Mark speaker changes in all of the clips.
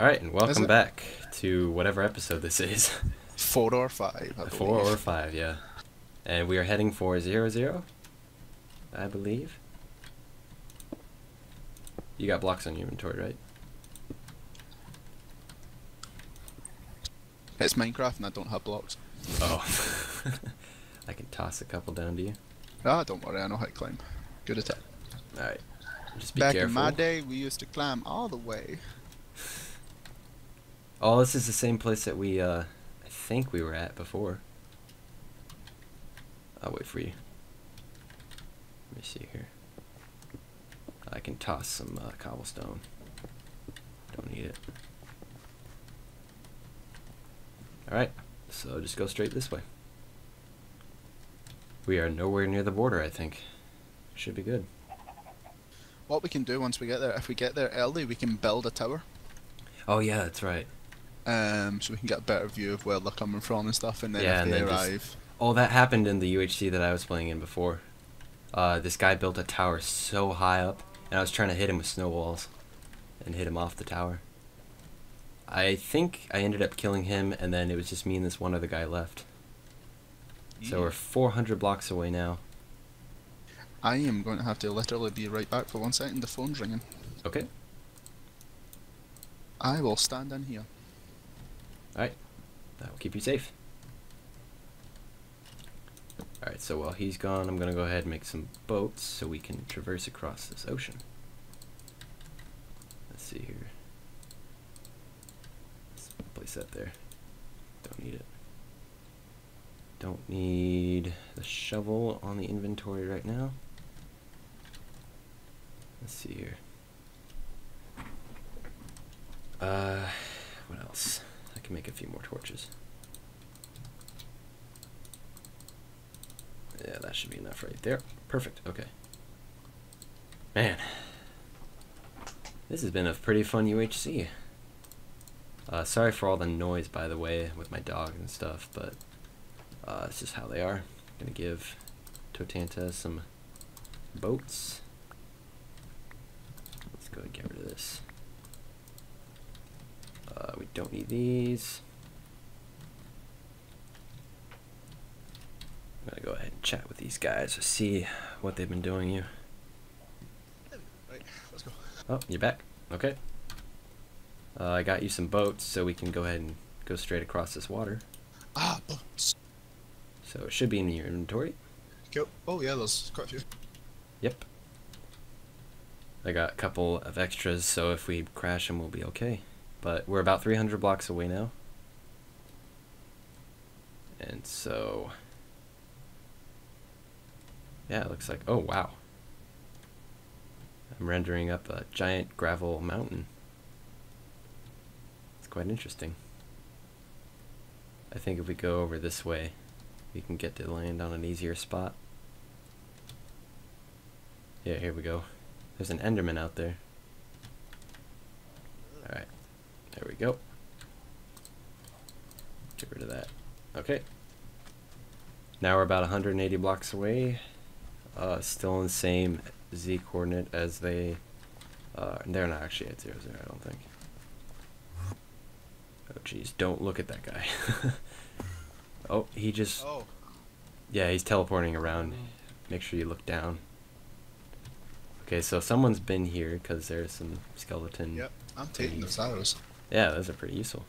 Speaker 1: All right, and welcome back to whatever episode this is.
Speaker 2: Four or five. I
Speaker 1: Four or five, yeah. And we are heading for zero zero, I believe. You got blocks on your inventory, right?
Speaker 2: It's Minecraft and I don't have blocks.
Speaker 1: Oh. I can toss a couple down to you.
Speaker 2: Ah, don't worry, I know how to climb. Good at it.
Speaker 1: All right. Just be
Speaker 2: Back
Speaker 1: careful.
Speaker 2: in my day, we used to climb all the way.
Speaker 1: Oh, this is the same place that we, uh, I think we were at before. I'll wait for you. Let me see here. I can toss some uh, cobblestone. Don't need it. Alright, so just go straight this way. We are nowhere near the border, I think. Should be good.
Speaker 2: What we can do once we get there, if we get there early, we can build a tower.
Speaker 1: Oh yeah, that's right.
Speaker 2: Um, so we can get a better view of where they're coming from and stuff, and then
Speaker 1: Yeah,
Speaker 2: if they
Speaker 1: then just-
Speaker 2: arrive,
Speaker 1: Oh, that happened in the UHC that I was playing in before. Uh, this guy built a tower so high up, and I was trying to hit him with snowballs, and hit him off the tower. I think I ended up killing him, and then it was just me and this one other guy left. So we're 400 blocks away now.
Speaker 2: I am going to have to literally be right back for one second. The phone's ringing.
Speaker 1: Okay.
Speaker 2: I will stand in here.
Speaker 1: Alright. That will keep you safe. Alright, so while he's gone, I'm going to go ahead and make some boats so we can traverse across this ocean. Let's see here. Let's place that there. Don't need it. Don't need the shovel on the inventory right now. Let's see here. Uh, what else? Can make a few more torches. Yeah, that should be enough right there. Perfect. Okay. Man. This has been a pretty fun UHC. Uh, sorry for all the noise, by the way, with my dog and stuff, but uh, it's just how they are. gonna give Totana some boats. Let's go and get rid of this. Uh, we don't need these. I'm gonna go ahead and chat with these guys to see what they've been doing you.
Speaker 2: Right, let's go.
Speaker 1: Oh, you're back. Okay. Uh, I got you some boats, so we can go ahead and go straight across this water.
Speaker 2: Ah, boats.
Speaker 1: So it should be in your inventory.
Speaker 2: Cool. Oh yeah, there's quite a few.
Speaker 1: Yep. I got a couple of extras, so if we crash them, we'll be okay. But we're about 300 blocks away now. And so... Yeah, it looks like... Oh, wow. I'm rendering up a giant gravel mountain. It's quite interesting. I think if we go over this way, we can get to land on an easier spot. Yeah, here we go. There's an Enderman out there. Alright. There we go. Get rid of that. Okay. Now we're about 180 blocks away. Uh, still in the same Z coordinate as they. Uh, they're not actually at 0, 0, I don't think. Oh, jeez. Don't look at that guy. oh, he just.
Speaker 2: Oh.
Speaker 1: Yeah, he's teleporting around. Make sure you look down. Okay, so someone's been here because there's some skeleton.
Speaker 2: Yep. I'm taking the arrows.
Speaker 1: Yeah, those are pretty useful.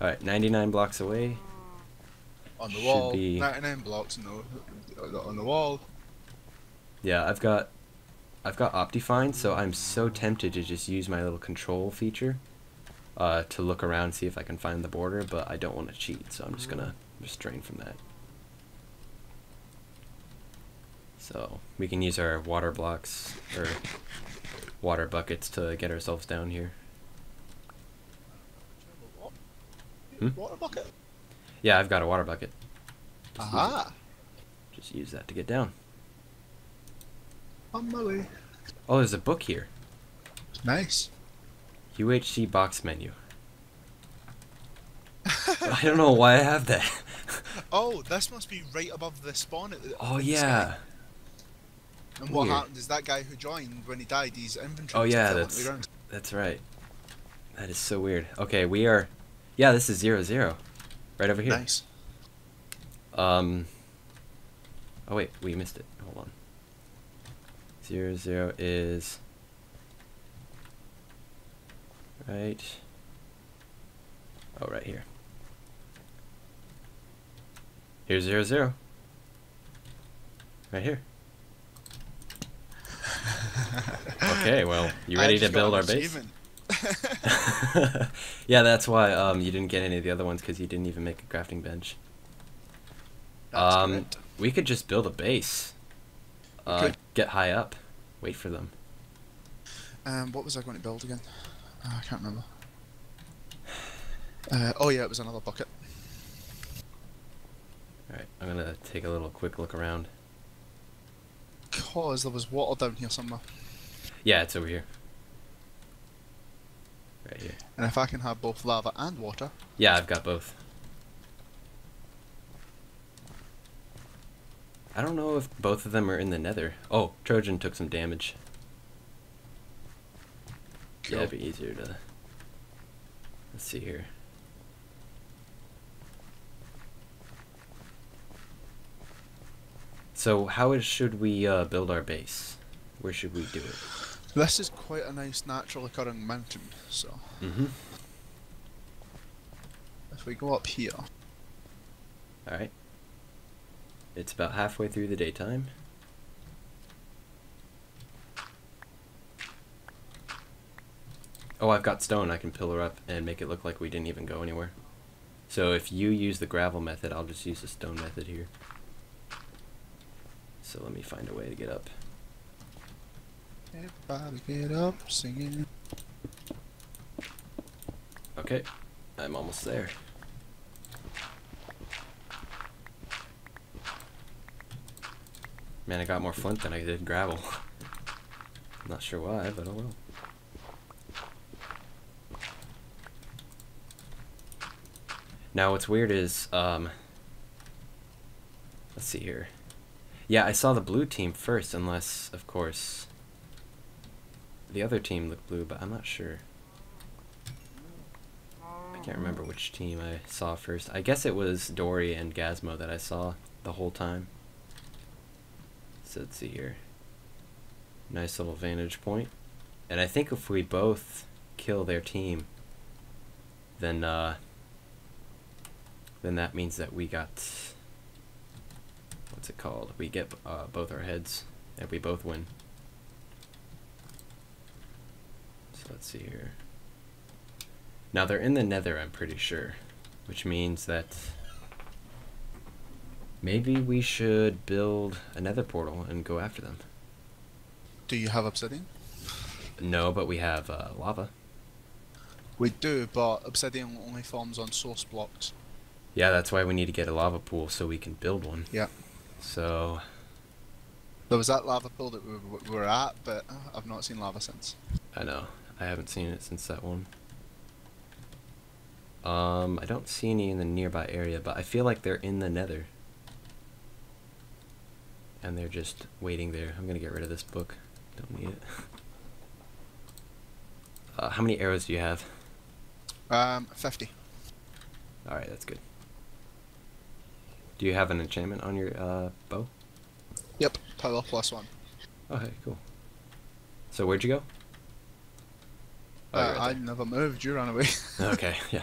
Speaker 1: Alright, 99 blocks away.
Speaker 2: On the
Speaker 1: Should
Speaker 2: wall.
Speaker 1: be-
Speaker 2: 99 blocks on the, on the wall.
Speaker 1: Yeah, I've got I've got Optifine, so I'm so tempted to just use my little control feature uh, to look around see if I can find the border, but I don't want to cheat, so I'm just gonna restrain from that. So we can use our water blocks or water buckets to get ourselves down here. Hmm?
Speaker 2: Water bucket.
Speaker 1: Yeah, I've got a water bucket. Just use. Just use that to get down.
Speaker 2: On my way.
Speaker 1: Oh, there's a book here.
Speaker 2: Nice.
Speaker 1: UHC box menu. I don't know why I have that.
Speaker 2: Oh, this must be right above the spawn. At the,
Speaker 1: Oh yeah.
Speaker 2: sky. And what happened is that guy who joined when he died, his inventory.
Speaker 1: Oh, yeah, that's- That's right. That is so weird. Okay, we are. Yeah, this is zero zero, right over here.
Speaker 2: Nice.
Speaker 1: Um. Oh wait, we missed it. Hold on. Zero zero is right. Oh, right here. Here's zero zero. Right here. okay, well, you ready to build our base? yeah, that's why um you didn't get any of the other ones because you didn't even make a crafting bench.
Speaker 2: That's
Speaker 1: um,
Speaker 2: correct.
Speaker 1: we could just build a base. Uh, get high up, wait for them.
Speaker 2: Um, what was I going to build again? Uh, I can't remember. Uh, oh yeah, it was another bucket.
Speaker 1: All right, I'm gonna take a little quick look around.
Speaker 2: Cause there was water down here somewhere.
Speaker 1: Yeah, it's over here. Right here.
Speaker 2: And if I can have both lava and water,
Speaker 1: Yeah, I've got both. I don't know if both of them are in the nether. Oh, Trojan took some damage. Yeah, it'd be easier to... Let's see here. So, how is- should we uh, build our base? Where should we do it?
Speaker 2: This is quite a nice natural occurring mountain. So
Speaker 1: Mm-hmm.
Speaker 2: if we go up here,
Speaker 1: Alright. It's about halfway through the daytime. Oh, I've got stone. I can pillar up and make it look like we didn't even go anywhere. So if you use the gravel method, I'll just use the stone method here. So let me find a way to get up.
Speaker 2: Everybody get up singing.
Speaker 1: Okay, I'm almost there. Man, I got more flint than I did gravel. Not sure why, but oh well. Now, what's weird is, um, let's see here. Yeah, I saw the blue team first, unless, of course, the other team looked blue, but I'm not sure. I can't remember which team I saw first. I guess it was Dori and Gazmo that I saw the whole time. So let's see here. Nice little vantage point. And I think if we both kill their team, then uh, then that means that we got what's it called? We get uh, both our heads, and we both win. So let's see here. Now they're in the nether, I'm pretty sure. Which means that maybe we should build a nether portal and go after them.
Speaker 2: Do you have obsidian?
Speaker 1: No, but we have uh, lava.
Speaker 2: We do, but obsidian only forms on source blocks.
Speaker 1: Yeah, that's why we need to get a lava pool so we can build one.
Speaker 2: Yeah.
Speaker 1: So,
Speaker 2: There was that lava pool that we were at, but I've not seen lava since.
Speaker 1: I know. I haven't seen it since that one. Um, I don't see any in the nearby area, but I feel like they're in the nether. And they're just waiting there. I'm gonna get rid of this book. Don't need it. Uh, how many arrows do you have?
Speaker 2: Um, 50.
Speaker 1: Alright, that's good. Do you have an enchantment on your uh, bow?
Speaker 2: Yep, power plus one.
Speaker 1: Okay, cool. So where'd you go? Oh,
Speaker 2: uh, I never moved, you ran away.
Speaker 1: Okay, yeah.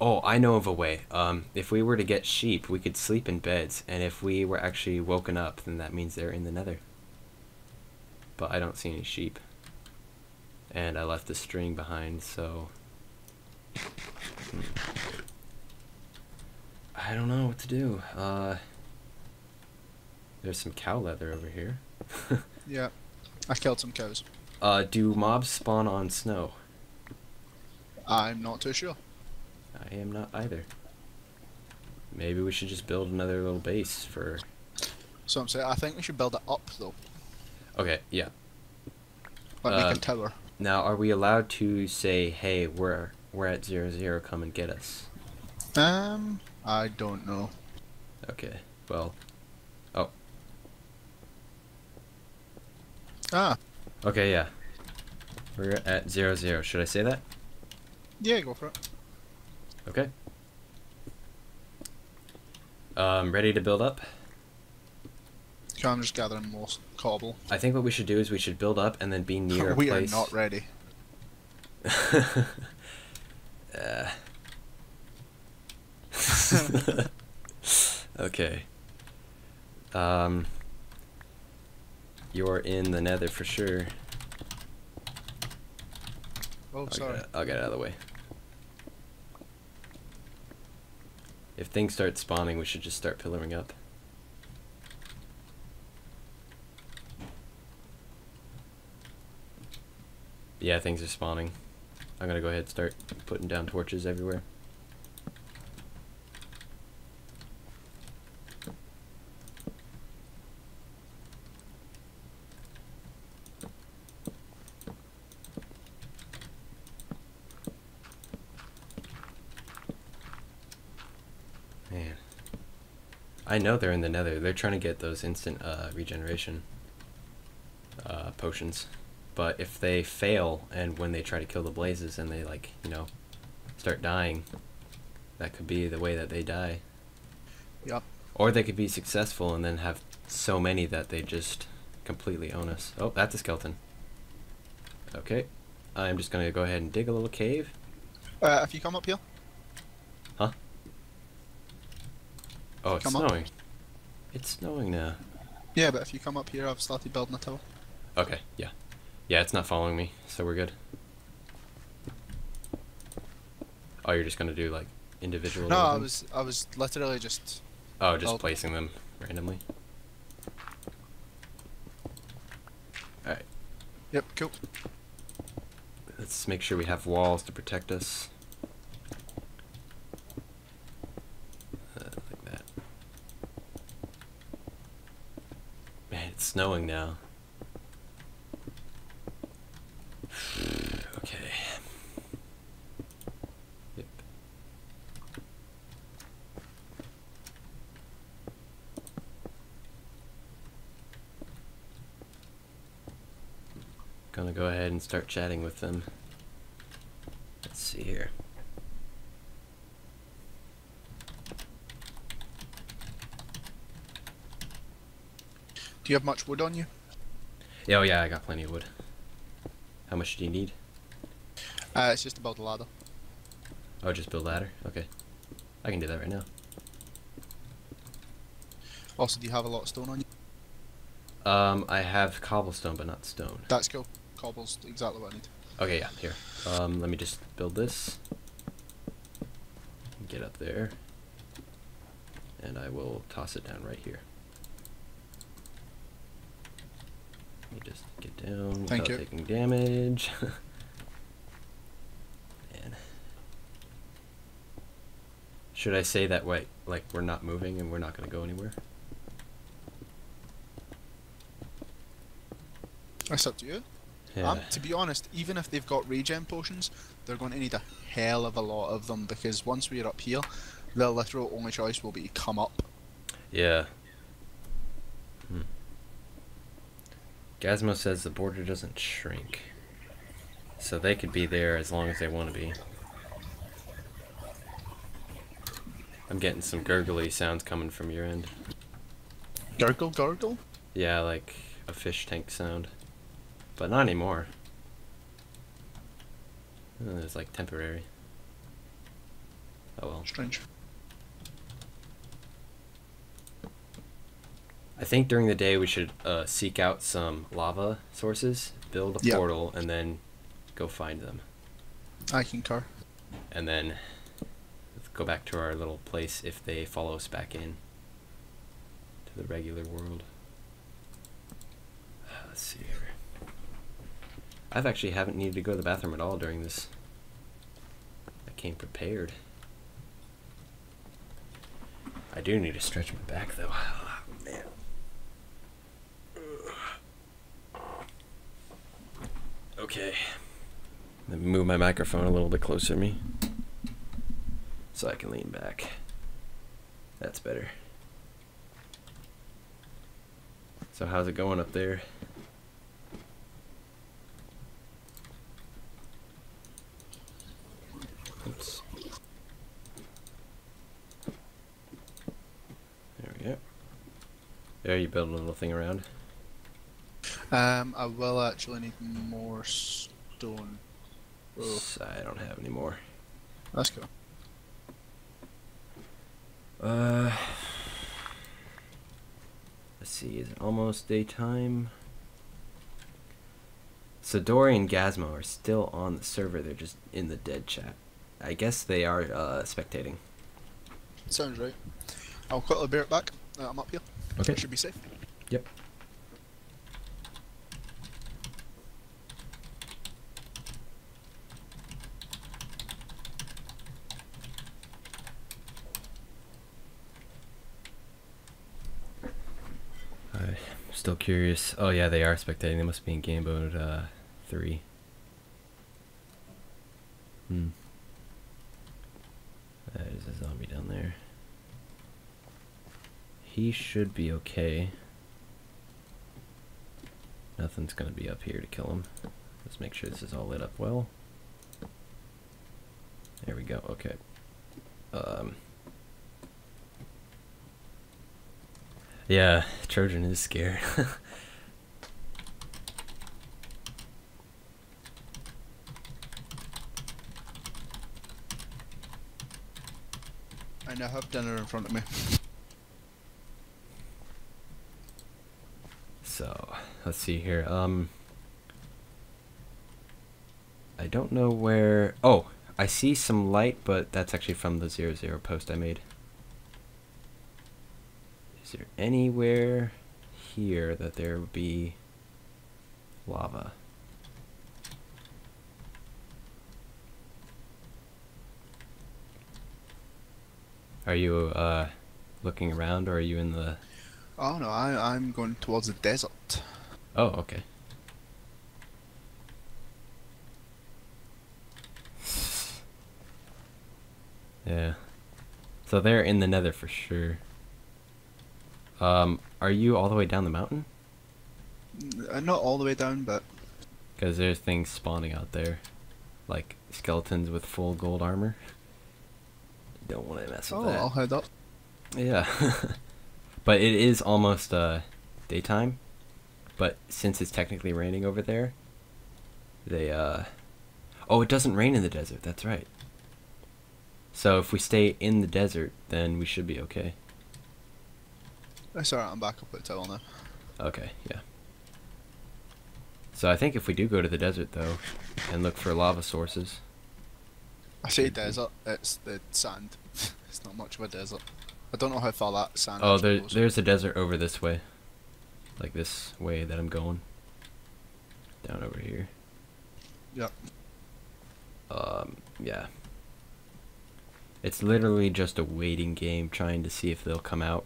Speaker 1: Oh, I know of a way. Um, if we were to get sheep, we could sleep in beds, and if we were actually woken up, then that means they're in the nether. But I don't see any sheep. And I left the string behind, so... Hmm. I don't know what to do. Uh, there's some cow leather over here.
Speaker 2: yeah, I killed some cows.
Speaker 1: Uh, do mobs spawn on snow?
Speaker 2: I'm not too sure.
Speaker 1: I am not either. Maybe we should just build another little base for.
Speaker 2: So I'm saying I think we should build it up though.
Speaker 1: Okay, yeah.
Speaker 2: Like make
Speaker 1: Um,
Speaker 2: a tower.
Speaker 1: Now, are we allowed to say, "Hey, we're we're at zero zero. Come and get us"?
Speaker 2: Um, I don't know.
Speaker 1: Okay. Well. Oh.
Speaker 2: Ah,
Speaker 1: Okay. Yeah. We're at zero zero. Should I say that?
Speaker 2: Yeah, go for it.
Speaker 1: Okay. Um, ready to build up?
Speaker 2: Okay, I'm just gathering more cobble.
Speaker 1: I think what we should do is we should build up and then be near
Speaker 2: we are not ready.
Speaker 1: Uh. okay. Um. You're in the nether for sure.
Speaker 2: Oh,
Speaker 1: I'll
Speaker 2: sorry.
Speaker 1: Get, I'll get out of the way. If things start spawning, we should just start pillaring up. Yeah, things are spawning. I'm gonna go ahead and start putting down torches everywhere. Man. I know they're in the nether. They're trying to get those instant uh, regeneration uh, potions. But if they fail and when they try to kill the blazes and they like, you know, start dying, that could be the way that they die.
Speaker 2: Yep.
Speaker 1: Or they could be successful and then have so many that they just completely own us. Oh, that's a skeleton. Okay. I'm just gonna go ahead and dig a little cave.
Speaker 2: Uh, if you come up here,
Speaker 1: Oh, it's
Speaker 2: Come up.
Speaker 1: snowing. It's snowing now.
Speaker 2: yeah, but if you come up here, I've started building a tower.
Speaker 1: Okay, yeah. Yeah, it's not following me, so we're good. Oh, you're just gonna do like individual.
Speaker 2: No, I was, I was literally just.
Speaker 1: Oh, just
Speaker 2: oh.
Speaker 1: placing them randomly. Alright,
Speaker 2: Yep, cool.
Speaker 1: let's make sure we have walls to protect us. Uh, like that. Man, it's snowing now. okay. Yep. Gonna go ahead and start chatting with them. Let's see here.
Speaker 2: Do you have much wood on you?
Speaker 1: Yeah, oh yeah, I got plenty of wood. How much do you need?
Speaker 2: Uh, it's just to build a ladder.
Speaker 1: Oh, just build ladder? Okay. I can do that right now.
Speaker 2: Also, do you have a lot of stone on you?
Speaker 1: Um, I have cobblestone, but not stone.
Speaker 2: That's cool. Cobble's exactly what I need.
Speaker 1: Okay, yeah, here. Um, let me just build this. Get up there. And I will toss it down right here. Let me just get down
Speaker 2: Thank
Speaker 1: without
Speaker 2: you.
Speaker 1: taking damage. Man. Should I say that way, like we're not moving and we're not going to go anywhere?
Speaker 2: That's up to you.
Speaker 1: Yeah.
Speaker 2: Um, to be honest, even if they've got regen potions, they're going to need a hell of a lot of them because once we're up here, their literal only choice will be come up.
Speaker 1: Yeah. Hmm. Gazmo says the border doesn't shrink. So they could be there as long as they want to be. I'm getting some gurgly sounds coming from your end.
Speaker 2: Gurgle, gurgle.
Speaker 1: Yeah, like a fish tank sound. But not anymore. Uh, It's like temporary. Oh well.
Speaker 2: Strange.
Speaker 1: I think during the day we should uh, seek out some lava sources, build a
Speaker 2: Yeah.
Speaker 1: portal, and then go find them.
Speaker 2: I concur.
Speaker 1: And then go back to our little place if they follow us back in to the regular world. Let's see here. I've actually haven't needed to go to the bathroom at all during this. I came prepared. I do need to stretch my back though. Okay. Let me move my microphone a little bit closer to me so I can lean back. That's better. So how's it going up there? Oops. There we go. There you build a little thing around.
Speaker 2: Um, I will actually need more stone. Oh,
Speaker 1: I don't have any more.
Speaker 2: let's go.
Speaker 1: Uh, let's see. Is it almost daytime? So Dori and Gazmo are still on the server. They're just in the dead chat. I guess they are uh, spectating.
Speaker 2: Sounds right. I'll quickly bear it back. Uh, I'm up here.
Speaker 1: Okay.
Speaker 2: I should be safe.
Speaker 1: Yep. I'm still curious. Oh yeah, they are spectating. They must be in game mode uh, three. Hmm. There's a zombie down there. He should be okay. Nothing's gonna be up here to kill him. Let's make sure this is all lit up well. There we go. Okay. Um. Yeah, Trojan is scared.
Speaker 2: I now have dinner in front of me.
Speaker 1: So, let's see here. Um I don't know where Oh, I see some light, but that's actually from the zero zero post I made. Is there anywhere here that there would be lava? Are you uh looking around or are you in the
Speaker 2: Oh no, I, I'm going towards the desert.
Speaker 1: Oh, okay. Yeah. So they're in the nether for sure. Um, are you all the way down the mountain?
Speaker 2: Uh, Not all the way down, but
Speaker 1: Because there's things spawning out there. Like skeletons with full gold armor. Don't want to mess with
Speaker 2: oh,
Speaker 1: that.
Speaker 2: I'll head up.
Speaker 1: Yeah. but it is almost uh daytime. But since it's technically raining over there, they uh Oh, it doesn't rain in the desert. That's right. So if we stay in the desert, then we should be okay.
Speaker 2: That's alright, I'm back up at the tower now.
Speaker 1: Okay, yeah. So I think if we do go to the desert though and look for lava sources,
Speaker 2: I say desert, it's the sand. it's not much of a desert. I don't know how far that sand
Speaker 1: Oh, there,
Speaker 2: goes.
Speaker 1: there's a desert over this way. Like this way that I'm going. Down over here.
Speaker 2: Yep.
Speaker 1: Um, yeah. It's literally just a waiting game trying to see if they'll come out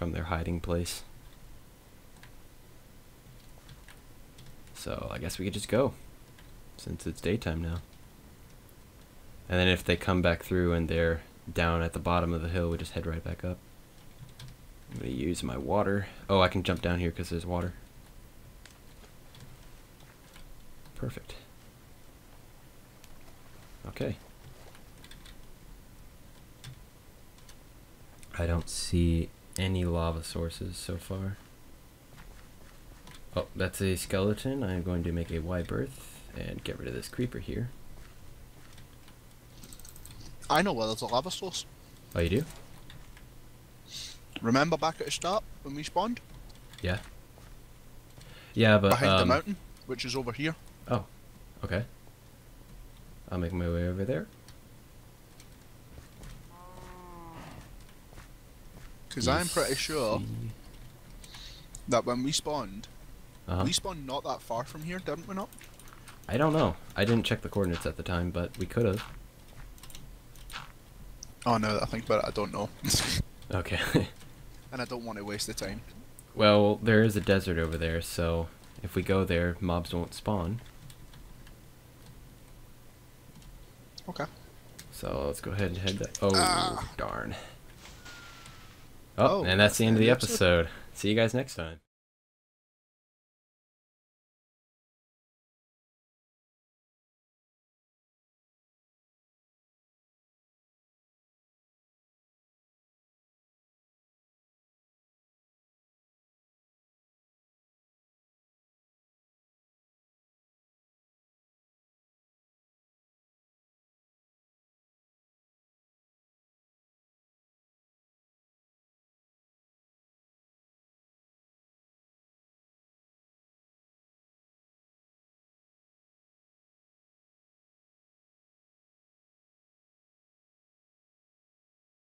Speaker 1: from their hiding place. So I guess we could just go. Since it's daytime now. And then if they come back through and they're down at the bottom of the hill, we just head right back up. I'm gonna use my water. Oh, I can jump down here because there's water. Perfect. Okay. I don't see any lava sources so far. Oh, that's a skeleton. I'm going to make a Y birth and get rid of this creeper here.
Speaker 2: I know where there's a lava source.
Speaker 1: Oh, you do?
Speaker 2: Remember back at the start when we spawned?
Speaker 1: Yeah. Yeah, but
Speaker 2: Behind the
Speaker 1: um,
Speaker 2: mountain, which is over here.
Speaker 1: Oh, okay. I'll make my way over there.
Speaker 2: Because I'm pretty sure that when we spawned,
Speaker 1: Uh-huh.
Speaker 2: we spawned not that far from here, didn't we not?
Speaker 1: I don't know. I didn't check the coordinates at the time, but we could have.
Speaker 2: Oh, no, I think about it, I don't know.
Speaker 1: Okay.
Speaker 2: and I don't want to waste the time.
Speaker 1: well, there is a desert over there, so if we go there, mobs won't spawn.
Speaker 2: Okay.
Speaker 1: So let's go ahead and head that. Oh,
Speaker 2: Ah.
Speaker 1: darn. Oh,
Speaker 2: Oh,
Speaker 1: and that's the end of the
Speaker 2: end of the
Speaker 1: episode. See you guys next time.